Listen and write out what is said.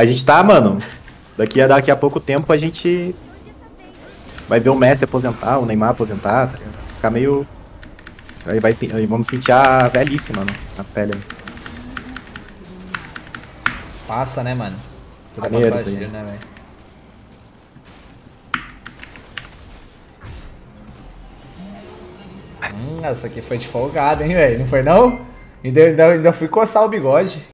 A gente tá, mano. Daqui a, daqui a pouco tempo a gente vai ver o Messi aposentar, o Neymar aposentar, tá ligado? Ficar meio. Aí, vai, vamos sentir a velhice, mano, na pele. Passa, né, mano? Tudo Maneiro né, velho? Hum, essa aqui foi de folgada, hein, velho? Não foi não? Ainda, ainda, ainda fui coçar o bigode.